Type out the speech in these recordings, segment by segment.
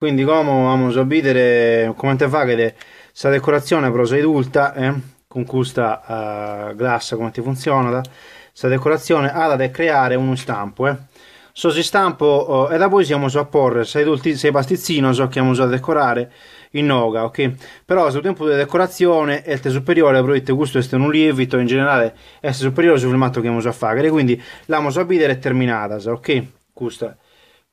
quindi come vamos a vedere come fa che questa decorazione però sei adulta eh? con questa uh, glassa come ti funziona questa decorazione ha da creare uno stampo eh? so si stampo uh, e da poi siamo a porre sei adulti sei pastizzino so che siamo a decorare in noga ok però sul tempo di decorazione è il superiore probabilmente questo è un lievito in generale è superiore sul formato che siamo a fare quindi la a vedere è terminata ok questa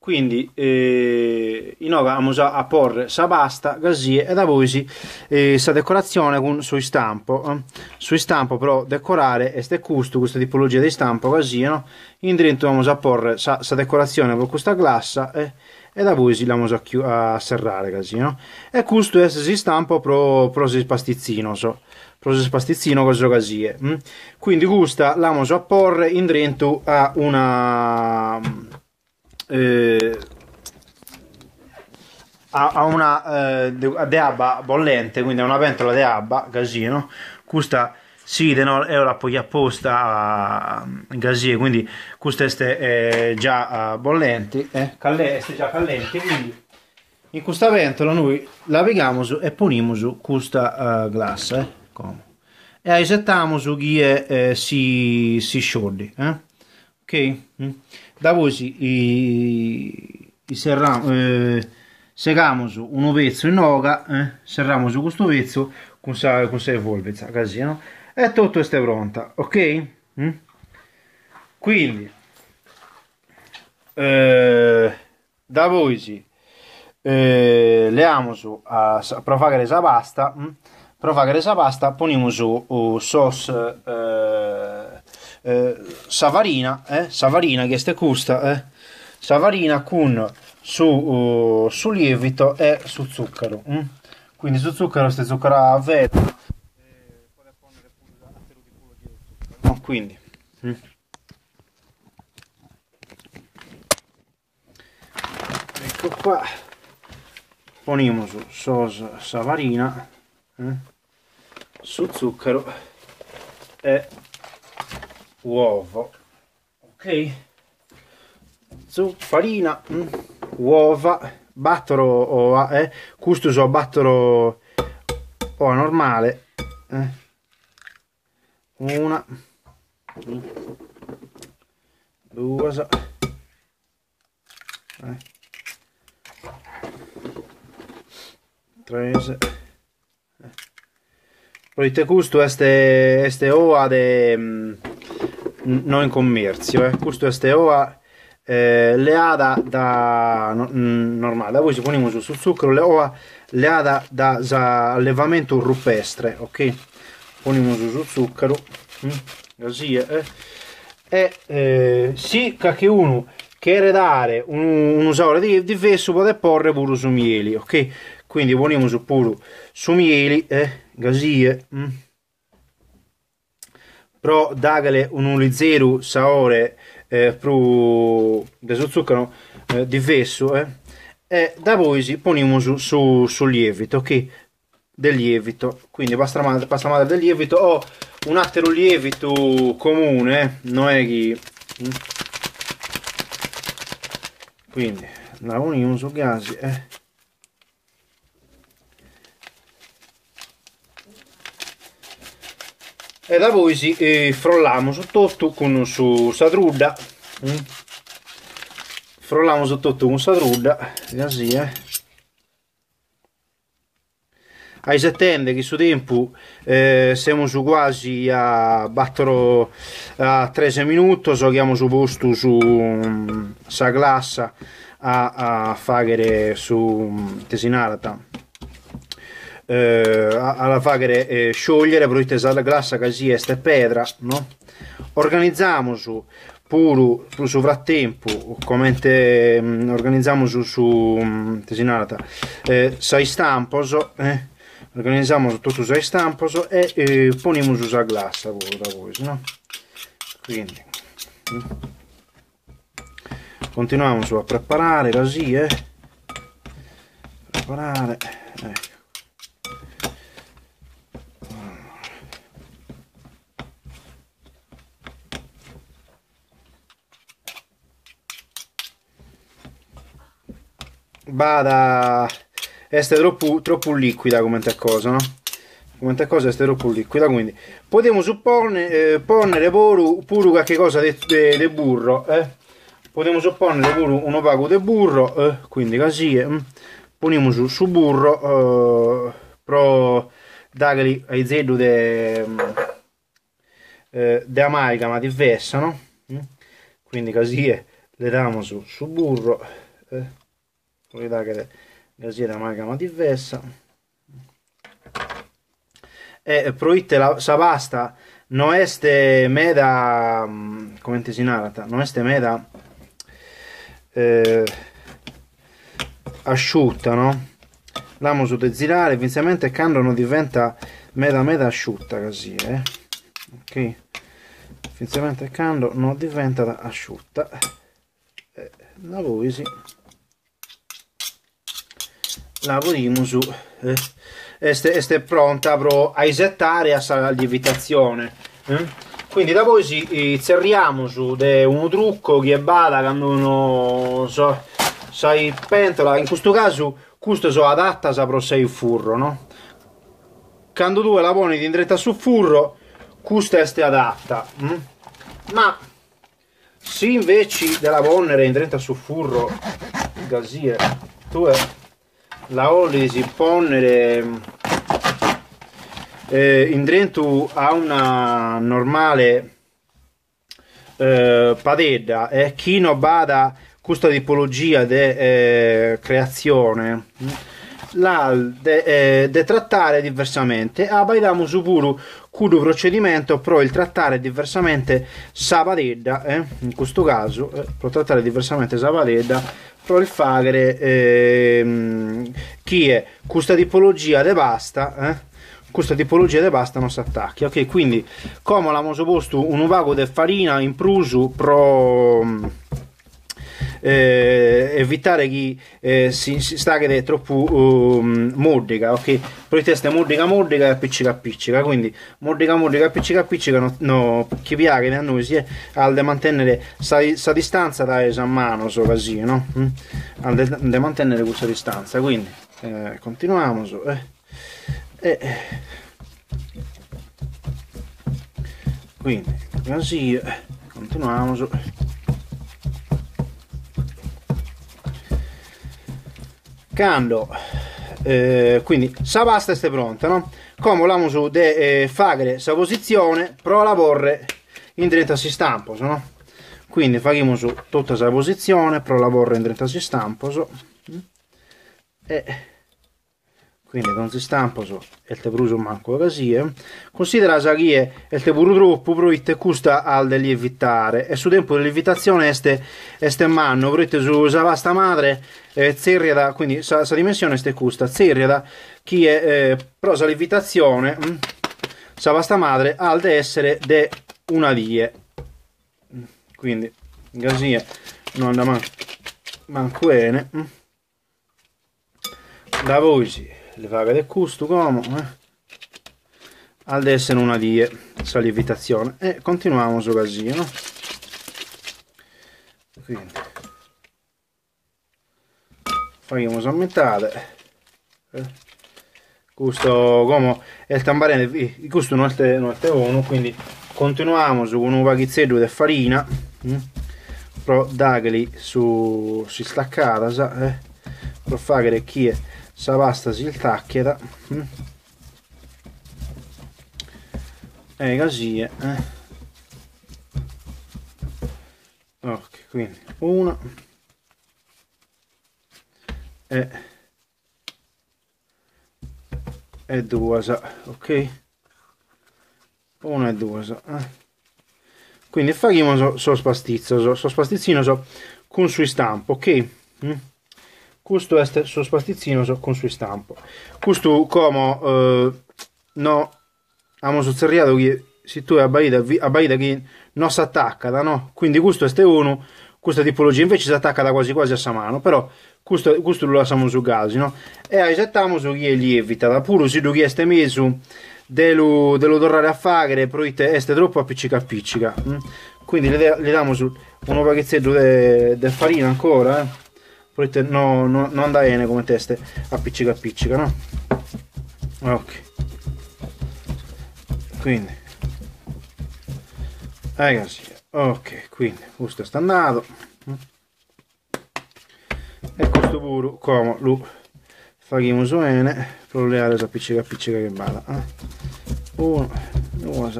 quindi eh, noi abbiamo a porre sa pasta così e da poi si eh, decorazione con sui stampo eh. sui stampo però decorare este questo questa tipologia di stampo così no? in dentro abbiamo a porre sa decorazione con questa glassa eh, e da poi si l'abbiamo a, a serrare così no? e questo è si stampo pro, pro si pastizzino so pro si pastizzino così così mm? quindi questa l'abbiamo a porre in dentro a una eh, ha, una eh, de abba bollente, quindi è una pentola di abba, casino, questa sì, no, e la poi apposta a gasie, quindi queste è già bollenti, eh, calle, già callenti, quindi in questa pentola noi la pieghiamo e poniamo su questa uh, glassa, eh, e aisettiamo su che eh, si, si scioglie, eh? Ok? Mm da così i, i serramo, eh, segamos un pezzo in noga eh, serramo su questo pezzo con sa, con sei volvezza così no? e tutto è pronta ok mm? quindi eh, da voi sì eh, leamo su a, a provare la pasta mm? provare la pasta poniamo su uh, sauce eh, eh, savarina, eh, savarina che ste custa, eh, savarina con su, uh, su lievito e su zucchero. Mm? Quindi su zucchero ste zucchero a vetro. No, quindi. Mm. Ecco qua. Poniamo su sauce savarina eh, su zucchero e uovo ok farina mm, uova battero o eh, questo so battero o normale eh. una due eh. tre eh. poi te gusto este este oa de mm, no in commercio eh. questo è ova eh, leada da no, normale da voi si poniamo su, su zucchero le ova leada da, da allevamento rupestre ok poniamo su, su zucchero mm, così eh. e eh, sì che uno che dare un, un usare di, di fesso può porre pure su mieli ok quindi poniamo su pure su mieli eh, così eh. Mm però dagale un zero sapore eh, più del zucchero eh, diverso eh, e da poi si poniamo su, su, sul lievito ok del lievito quindi pasta madre, pasta madre del lievito o un altro lievito comune eh, non è che mm. quindi la uniamo su gas eh. E da poi si eh, frolliamo su tutto con su sadrudda. Mm. frolliamo su tutto con sadrudda così eh. Ai settende che su tempo eh, siamo su quasi a battere a 13 minuti so chiamo su posto su um, sa glassa a, a fare su um, tesinarata eh, alla fare eh, sciogliere proite la glassa così è pedra no? organizziamo su pure su frattempo come mm, organizziamo su, su mm, tesinata eh, sei stampos eh? organizziamo tutto sei stampos e eh, poniamo su la glassa da voi no? quindi mm. continuiamo a preparare così eh? preparare ecco vada este troppo, troppo liquida come cosa no? come cosa è troppo liquida quindi possiamo supporre eh, ponere pure, pure qualche cosa di burro eh? possiamo supporre pure un opaco di burro eh? quindi così eh? poniamo su, su burro eh, pro dagli ai zeddu de, eh, de amalgama diversa no? Mm? quindi così è le diamo su, su burro eh, da che è amalgama diversa e proite la sa pasta non este meda mm, come si narra non este meda eh, asciutta no? l'amo su dezilare inizialmente quando non diventa meda meda asciutta così eh? ok inizialmente quando non diventa asciutta eh, lavori sì lavoriamo su eh? este, este pronta pro a isettare a lievitazione eh? quindi da poi si zerriamo su de un trucco che bada quando uno so, sai pentola in questo caso questo so adatta sa pro sei furro no quando tu la poni in diretta sul furro questa è adatta hm? ma se invece della ponere in diretta sul furro così tu la oli si ponere eh, in dentro a una normale eh, padedda e chi non bada questa tipologia di eh, creazione la de, eh, de, trattare diversamente abbiamo su pure questo procedimento però il trattare diversamente sabadedda eh? in questo caso eh, per trattare diversamente sabadedda però il fare eh, chi è questa tipologia de basta eh? questa tipologia di pasta non si attacchi ok quindi come abbiamo supposto un vago di farina in prusu pro eh, evitare eh, che è troppo um, mordica ok? Poi testa mordica mordica e appiccica appiccica. Quindi mordica mordica appiccica appiccica no, no chi piace a noi si è al de mantenere questa distanza da esa mano so così no? Mm? al de, de mantenere questa distanza. Quindi eh, continuiamo so, eh. E quindi così continuiamo su quando eh, quindi sa pasta è pronta no? come volevamo su de eh, fare sa posizione pro la vorre in 30 si stampo no? quindi facciamo su tutta sa posizione pro la vorre in 30 si stampo so. e quindi non si stampa so il te bruso manco così eh. considera che il te buru troppo proite custa al de lievitare e su tempo di lievitazione este este manno proite su sa vasta madre eh, zerriada quindi sa, sa dimensione este custa zerriada chi è eh, però sa lievitazione mm, sa vasta madre al de essere de una die quindi così non da man manco bene mm. da voi sì le varie del custo come eh? ad essere una di salivitazione e continuiamo su così no? quindi facciamo metà eh? questo come il tambarene questo non è, non è uno quindi continuiamo su un vagizzello di farina hm? però dagli su si staccata eh? per fare chi è sa pasta si tacchera mm. e così eh. ok quindi una e, e due ok una e due eh. quindi facciamo so, so spastizzo so, so spastizzino so, con sui stampo ok mm? Questo suo spastizzino con suo stampo questo come eh, no abbiamo sozzerriato che se tu hai abbaita che non si attacca no? quindi questo è uno questa tipologia invece si attacca da quasi quasi a sa mano però questo, questo lo lasciamo su gasi no? e aspettiamo su chi è lievita da pure se tu chi è messo dello, dello tornare a fare proite è troppo appiccica appiccica hm? quindi le, le diamo su un pachetzetto di farina ancora eh? Poi no, no, non da bene come teste appiccica appiccica no? Ok. Quindi. Ragazzi ok quindi questo sta andato e questo pure come lo facciamo su bene le aree appiccica appiccica che bada eh? uno due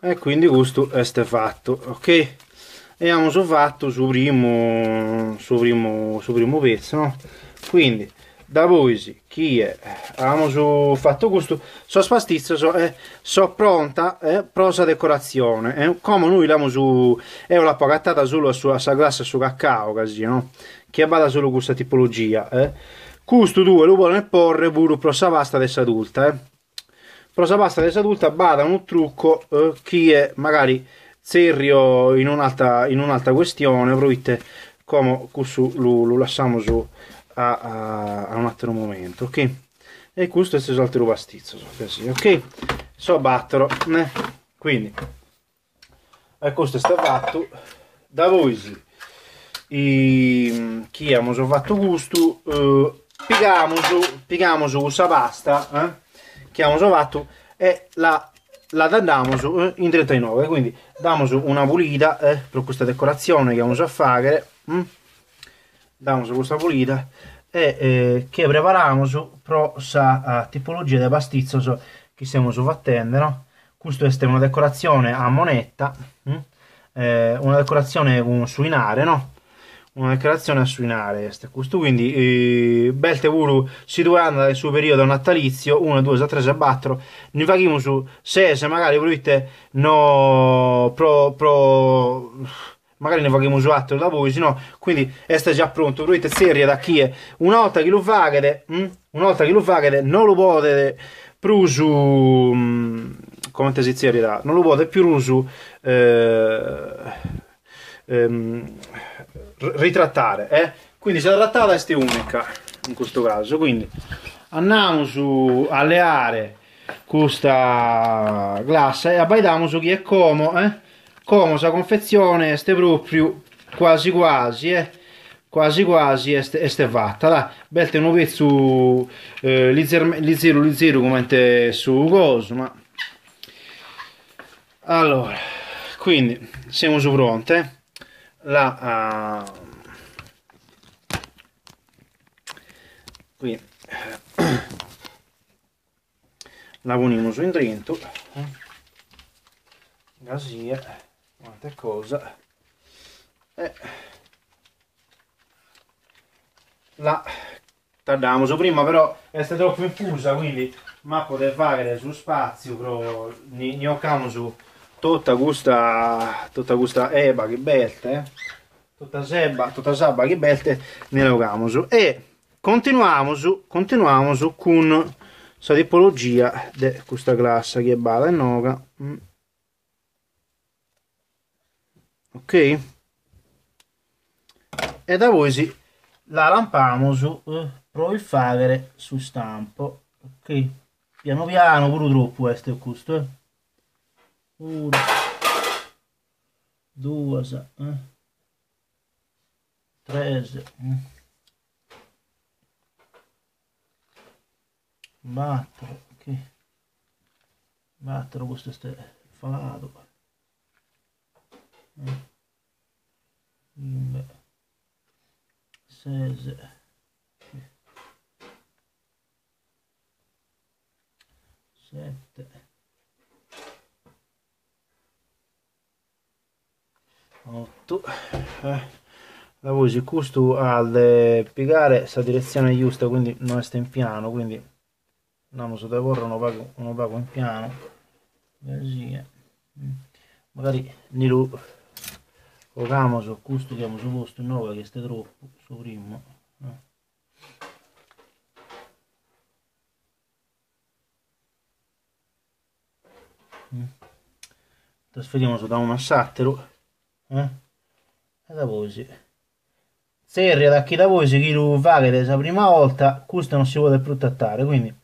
e quindi questo è fatto ok? Andiamo su fatto su primo su primo su primo pezzo no? quindi da voi chi è? Abbiamo fatto questo so spastizzo so, eh, so pronta eh, prosa decorazione eh, come noi l'abbiamo su è una pagattata solo su sa glassa su cacao così no? Che vada solo questa tipologia eh. questo due lo vuole porre pure prosa vasta adesso adulta eh prosa pasta adulta bada un trucco eh, chi è magari serio in un'altra in un'altra questione proite come questo lo, lo lasciamo su a, a, a, un altro momento ok e questo è il altro pastizzo così ok so batterò né? quindi e questo è stato fatto da voi i, chi abbiamo fatto gusto eh, pigliamo su pigliamo su questa pasta eh? Che abbiamo fatto e la, la diamo eh, in 39 quindi diamo una pulita eh, per questa decorazione che abbiamo a fare hm? diamo questa pulita e eh, che prepariamo per questa tipologia di pastizzo che stiamo facendo no? questa è una decorazione a monetta hm? eh, una decorazione con suinare no? Una declarazione a suinare questo quindi eh, belte vuru situata nel suo periodo natalizio 1, 2, 3, 4 ne facciamo su se, se magari volete no pro, pro magari ne facciamo su altro da voi no quindi è già pronto volete serie da chi è una volta che lo fate hm? una volta che lo fate non lo potete più su hm, come si serie non lo potete più su eh, ehm, ritrattare eh? quindi se la trattata è unica in questo caso quindi andiamo su alle aree questa glassa e abbaiamo su chi è come eh? come sa confezione este proprio quasi quasi eh? quasi quasi este fatta là belte un pezzo eh, li zero li zero come su coso ma allora quindi siamo su pronte eh? La uh, qui. La unimo su in dentro eh? gasia quante cosa. E la tardiamo su prima però è stata troppo infusa quindi. ma potete fare su spazio però ne, ne su tutta questa tutta questa eba che belte eh? tutta seba tutta sabba che belte ne logamo su. E continuiamo su continuiamo su con questa tipologia di questa classe che è bala e noga. Mm. ok? E da voi si la lampiamo su eh, fare su stampo. Ok? Piano piano pure troppo questo è questo eh uno due eh? tre eh? quattro ok quattro questo è falato eh? sei sette 8 eh, la voce questo al piegare questa direzione giusta quindi non sta in piano quindi andiamo su da correre uno pago, in piano eh. magari ne lo cogamo su questo che abbiamo su posto in nuovo che sta troppo su primo eh. Mm. trasferiamo su da un assattero eh? e da voi sì. se da chi da si chi lo fa che la prima volta questo non si può più quindi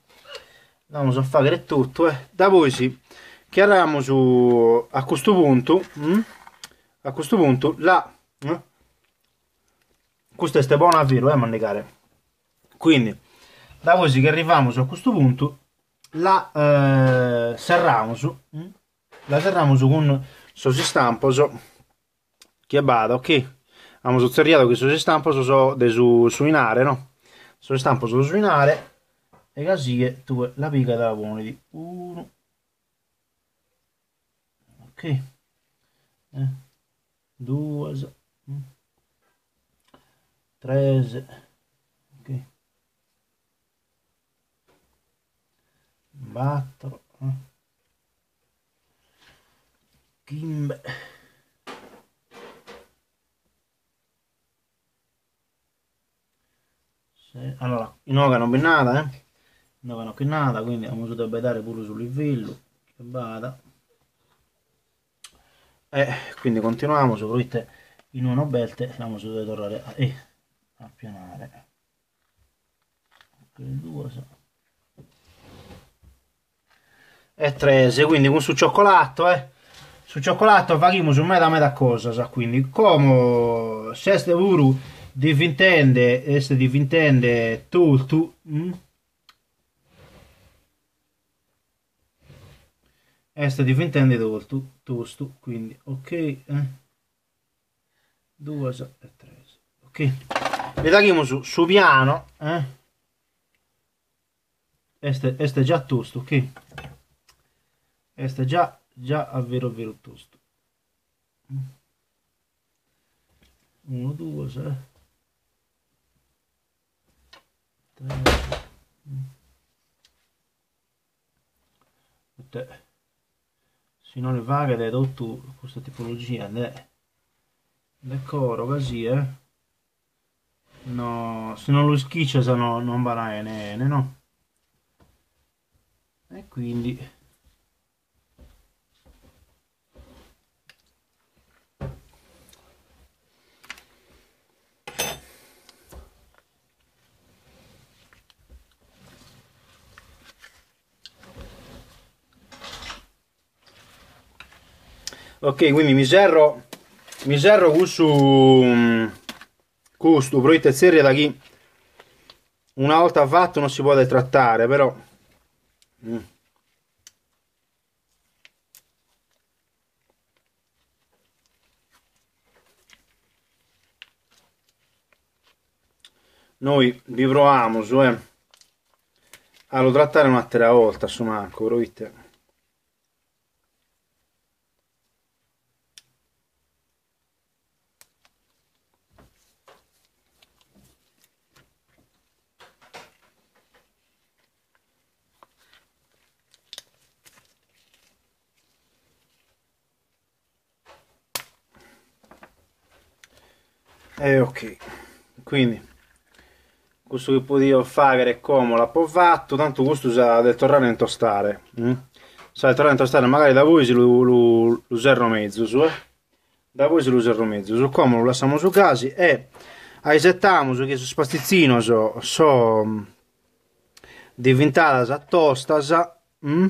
andiamo a fare tutto eh. da che arriviamo su a questo punto hm? a questo punto la eh? questo è buono a vero eh mandicare quindi da sì che arriviamo a questo punto la eh, serramo su hm? la serramo su con sosi stamposo che vada ok abbiamo sozzerriato che sosi stamposo so de su suinare no? Sosi stamposo suinare e così tu la piega della buona di 1 ok. 2 3 ok. 4 Kimbe allora in oga non nada eh? Non vanno che nada quindi abbiamo dovuto dare pure sul livello che vada. E quindi continuiamo soprattutto in una belte abbiamo dovuto tornare a, eh, a pianare. Due e 13 quindi con su cioccolato eh? Su cioccolato facciamo su metà metà cosa sa quindi come se ste pure di vintende este di vintende tutto mm? Este di vintende tutto tosto quindi ok eh? 2 e 3 ok vediamo su, su piano eh? este, este già tosto ok este già già a vero tosto 1 2 6 3 se non le vaghe da tutto questa tipologia de, de coro così eh no se non lo schiccia se no non va bene no. E quindi ok quindi mi serro questo questo progetto serie da chi una volta fatto non si può trattare però mm. noi vi proviamo su eh, a lo trattare un'altra volta su manco proite e eh, ok quindi questo che potevo fare come l'ha fatto tanto questo sa del tornare in tostare mm? sa del tornare in tostare magari da voi si lo, lo, lo zero mezzo su eh? da voi si lo zero mezzo su come lo lasciamo su casi e aisettiamo su che su spastizzino so, so mm, diventata tosta mm?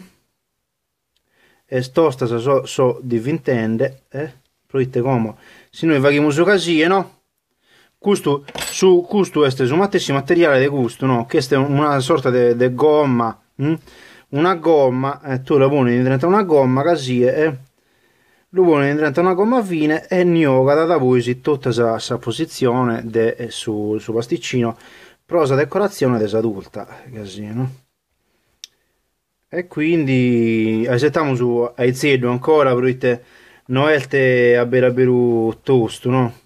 e tosta so, so diventende eh? come se noi facciamo su casi no questo, su, questo è un matessi materiale di gusto, no? Questa è una sorta di gomma, hm? una gomma, eh, tu la poni diventa una gomma così, eh? lo poni diventa una gomma fine e gnoga da voi si tutta questa posizione de, eh, su, su pasticcino, prosa decorazione desadulta, così, no? E quindi aspettiamo su ai zeddo ancora perché noelte a bere a beru tosto, no?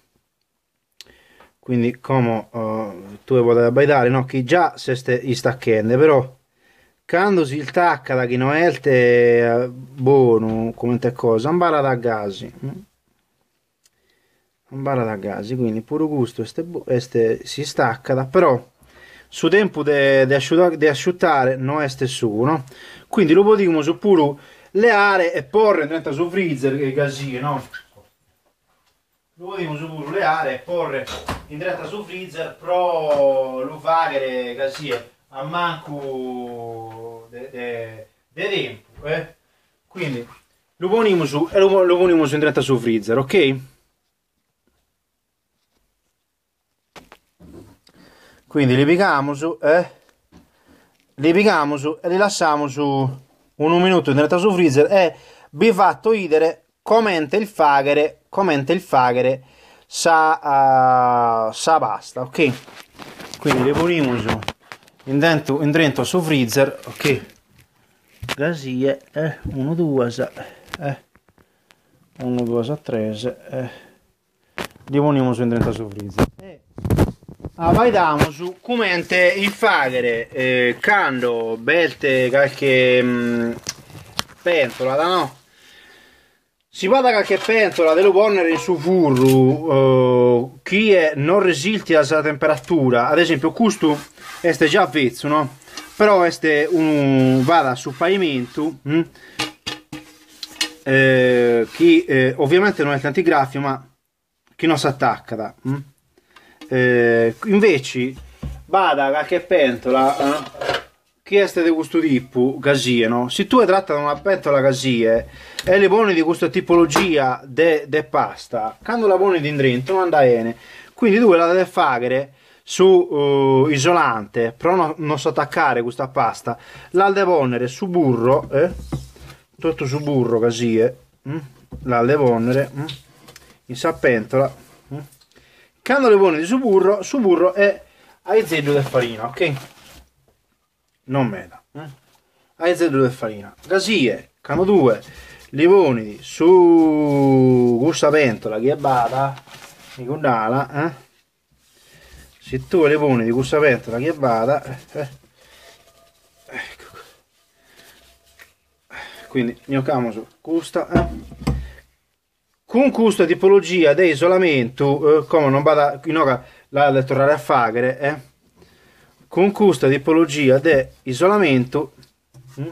Quindi come uh, tu vuoi baitare no? che già se ste staccende però quando si tacca da chi non è te uh, buono come te cosa ambara da gasi ambara da gasi quindi pure gusto este, este si stacca da però su tempo di asciuttare, asciuttare non è su no? quindi lo potremo su pure le aree e porre dentro su freezer che gasi no? Lo potremo su pure le aree e porre in diretta su freezer lo fare così a manco de, de, tempo, eh? Quindi lo poniamo su e lo, poniamo in diretta su freezer, ok? Quindi li pieghiamo su, eh? Li pieghiamo su e li lasciamo su un minuto in diretta su freezer e vi fatto idere commente il faghere, commente il faghere sa, uh, sa pasta, ok? Quindi li poniamo su in dentro, in dentro su freezer, ok? Gasie, eh, 1, 2, eh, 1, 2, 3, eh, li poniamo su in dentro su freezer. E vediamo su commente il faghere, eh, cando, belte, qualche mh, mm, pentola, da no? Si vada qualche pentola dello ponere in su furro uh, chi è non resiste alla temperatura, ad esempio questo è già avvezzo, no? Però este un vada su pavimento hm? eh, che eh, ovviamente non è antigraffio ma che non si attacca hm? eh, invece vada qualche pentola eh? Chieste di questo tipo gasie no? se tu hai trattato una pentola gasie e le poni di questa tipologia di pasta quando la poni di dentro non anda bene quindi tu la devi fare su uh, isolante però no, non so attaccare questa pasta la devi ponere su burro eh? tutto su burro gasie mm? la devi ponere mm? in sa pentola mm? quando le poni su burro su burro e zeddo di farina ok non meda eh? zeddo di farina gasie cano 2 limoni su questa pentola che è bada di condala eh? se tu le poni di questa pentola che è eh? ecco quindi giochiamo su questa eh? con questa tipologia di isolamento eh, come non vada in ora la tornare a fare eh? Con questa tipologia di isolamento hm?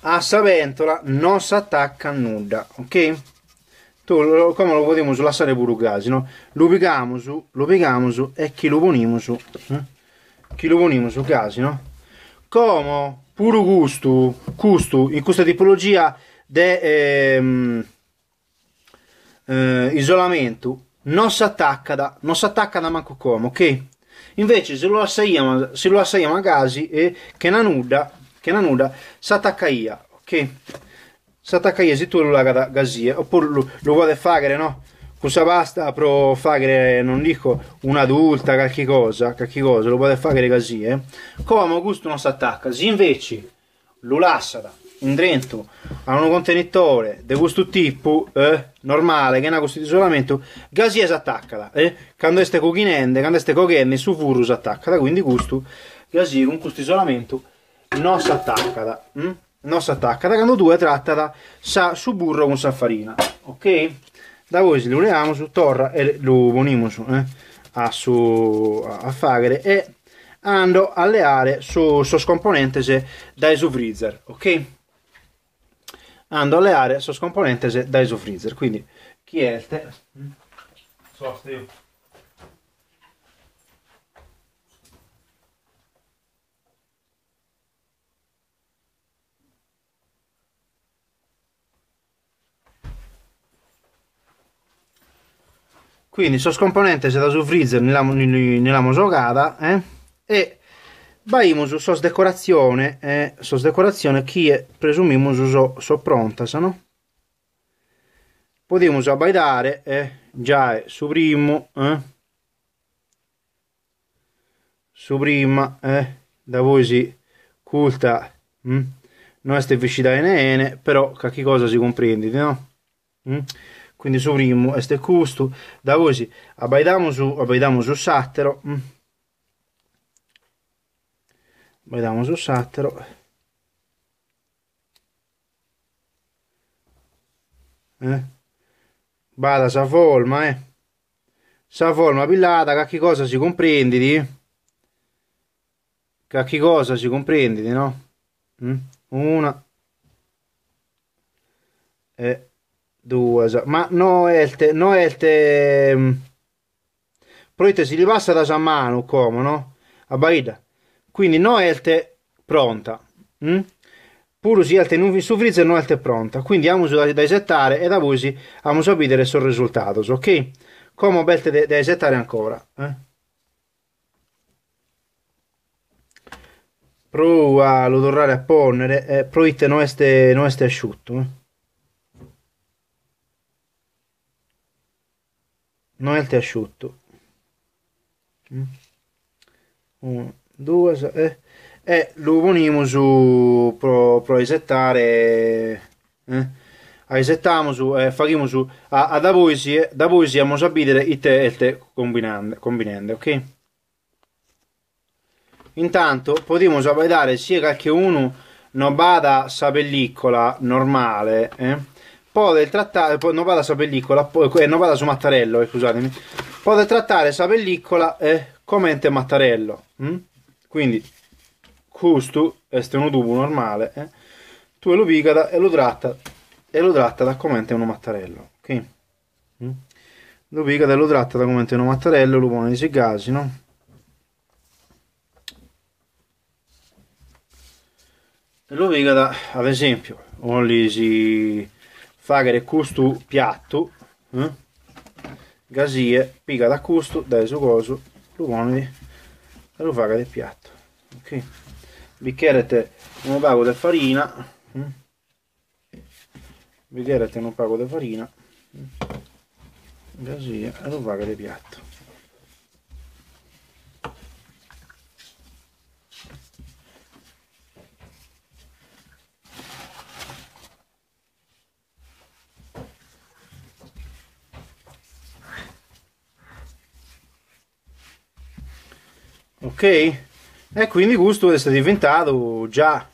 a sta ventola non si attacca a nulla ok tu come lo potremo lasciare pure gas no? lo pieghiamo su lo pieghiamo su e chi lo poniamo su eh? chi lo poniamo su gas no? come pure gusto gusto in questa tipologia di ehm, eh, isolamento non si attacca da, non si attacca da manco come, ok? Invece se lo assaiamo, se lo assaiamo a gasi e che non nuda, che non nuda, si attacca io, ok? Si attacca io se tu lo da gasia, oppure lo, lo vuoi fare, no? Cosa basta per fare, non dico un'adulta, qualche cosa, qualche cosa, lo puoi fare così, eh? Come questo non si attacca, se invece lo lascia in dentro a un contenitore di questo tipo eh, normale che è una questo di isolamento gasia si attacca eh? quando ste cochinende quando ste coghenne su furro si attacca quindi questo gasia con questo isolamento non si attacca hm? non si attacca quando due tratta sa su burro con sa farina ok da voi si lo su torra e lo poniamo su eh? a, su, a fare e ando alle aree su, su scomponente se dai su freezer ok ando alle aree sos componentes da isofreezer quindi chierte soste quindi sos componentes da su freezer nella, nella giocata eh? e Vaimus sos decorazione, eh, sos decorazione che presumimus so, so pronta, no? Podimus abbaidare, eh, già su primo, eh, su prima, eh, da voi si culta, hm? non è vicina NN, però che cosa si comprende, no? Hm? Quindi su primo, este custo, da voi si abbaidiamo su sattero, hm? Vediamo sul sattero. Eh? bada sa forma eh? Sa forma pillata che cosa si comprendi di che cosa si comprendi di no? Mm? una. E due ma no è il te no è il te mm, poi te si ripassa da sa mano come no? A baida quindi no elte pronta mm? pure si elte in su freezer no elte pronta quindi abbiamo da, da settare e da voi abbiamo a vedere sul risultato ok come belte da settare ancora eh? prova lo tornare a ponere eh, proite non este, non este asciutto eh? non este asciutto mm? uno due eh? e lo poniamo su pro, pro esettare eh? esettiamo su eh, faremo su a, a da voi si da voi siamo sapere il te e te combinando combinando ok intanto potremmo vedere sia che uno non vada sa pellicola normale eh? poi trattare poi non vada sa pellicola poi eh, non vada su mattarello eh, scusatemi poi trattare sa pellicola eh, come mattarello hm? Quindi questo è un tubo normale eh? tu lo picata e lo tratta e lo tratta da come uno mattarello ok hm? lo picata e lo tratta da come uno mattarello lo pone nei gasi e lo picata ad esempio lì si fa che questo piatto eh? gasie pica da questo dai su coso lo pone e lo fa del piatto ok? Bicchiere un pago di farina mm? bicchiere un pago di farina così e lo fa del piatto e quindi questo è diventato già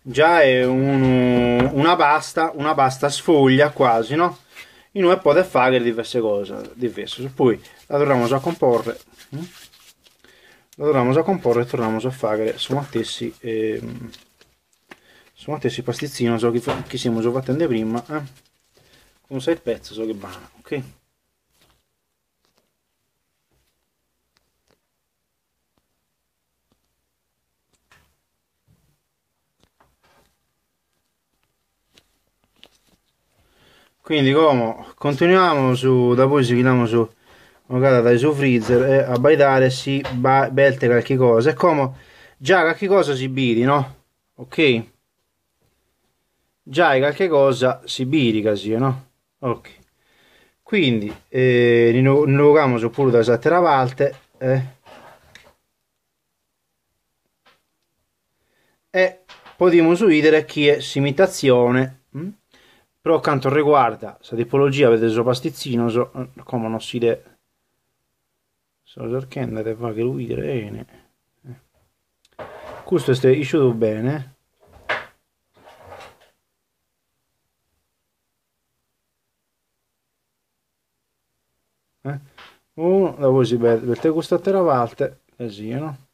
già è un, una pasta una pasta sfoglia quasi no e noi può fare diverse cose diverse poi la torniamo a comporre hm? la torniamo a comporre e torniamo a fare su stessi eh, su stessi pastizzini so che, che siamo già fatti prima eh? con 6 pezzi so che vanno ok quindi come continuiamo su da poi si chiamiamo su magari dai su freezer e a baitare si belte qualche cosa. E come già qualche cosa si biri no? Ok? Già qualche cosa si biri così no? Ok. Quindi eh, ne su pure da sette volte eh, e potremo vedere che è simitazione? Però quanto riguarda questa tipologia vedete questo pastizzino so, come non si deve sto cercando di fare lui bene questo è uscito bene. Eh? uno dopo si vede per te questa terra parte così no?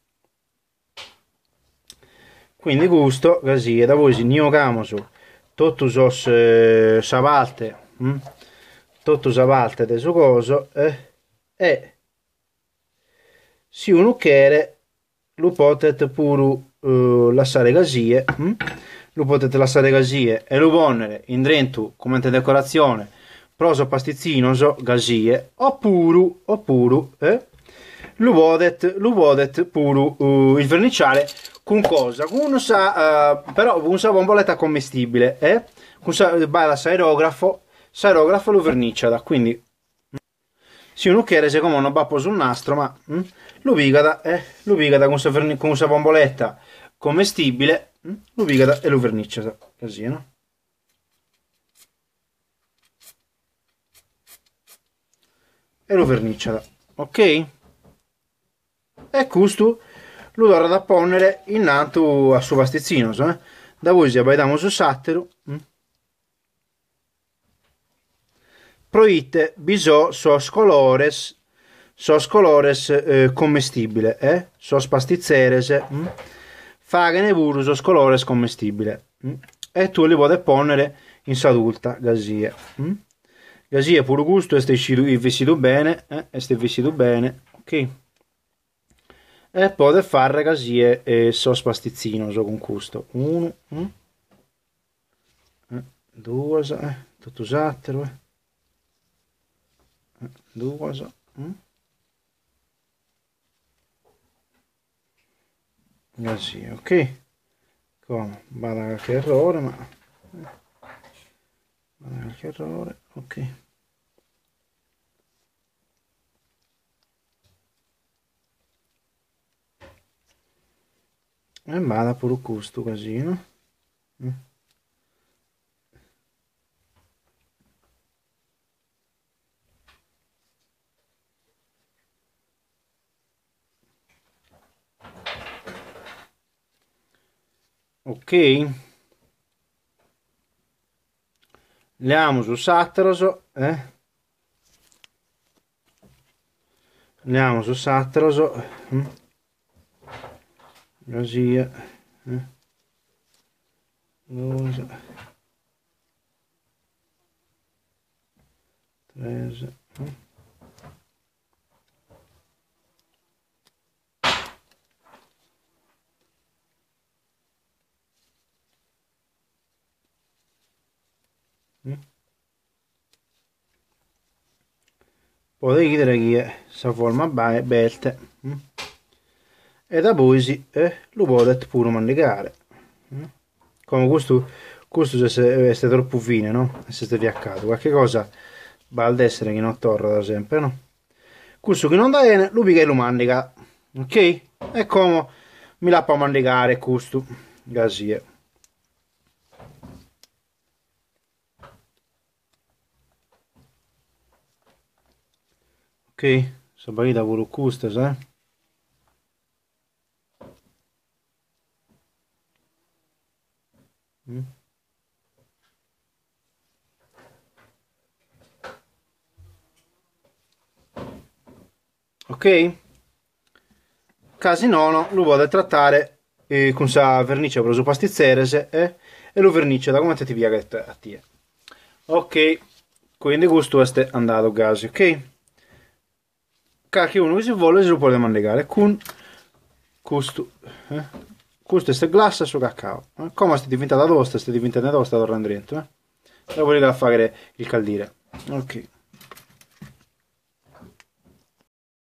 Quindi questo così e da voi si niocamo su tutto sos eh, savalte hm? tutto savalte de su coso eh? e se uno chiede lo potete pure uh, lasciare gasie hm? lo potete lasciare gasie e lo ponere in dentro come decorazione proso pastizzino so gasie oppure oppure eh? lo potete lo potete pure uh, il verniciale con cosa? Con un sa, uh, però con una bomboletta commestibile, eh? Con sa, vai all'aerografo, l'aerografo lo verniciada, quindi se uno chiede se come non va sul nastro, ma hm? lo pigata, eh? Lo pigata con questa con una bomboletta commestibile, hm? lo pigata e lo verniciada, così, no? E lo verniciada, ok? E questo lo dovrà da ponere innanto a suo pastizzino eh? da voi si abbaitiamo su sattero hm? proite bisò sos colores sos colores eh, commestibile eh? sos pastizzeres hm? fagene pure sos colores commestibile hm? e tu li puoi ponere in sadulta gasia hm? gasia pure gusto este vestito bene eh? este vestito bene ok e poi fare così e so spastizzino so con questo uno mm? eh, due eh, tutto usato eh. due mm? così ok come vada qualche errore ma vada qualche errore ok e vada pure questo casino mm. ok andiamo su Satroso eh? andiamo su Satroso mm? così eh? Due, tre, eh? Potete chiedere chi è, sa forma belte. E da poi si, eh, lo potete pure mandicare. Come questo, questo se è troppo fine, no? Se siete fiaccato, qualche cosa va ad essere che non torna da sempre, no? Questo che non da bene, lo piega e lo mandica. Ok? E come mi la può mandicare questo. Grazie. Ok, sabarita pure custas, eh? Mm. Ok? Casi nono, lo vuole trattare eh, con sa vernice preso pastizzerese eh? e lo vernice da come ti via a te. Ok, quindi questo è andato casi, ok? che uno si vuole se lo può mandare con questo eh? Questo è glassa su cacao eh? come sta diventata tosta sta diventata tosta da dentro eh? dopo a fare il caldire ok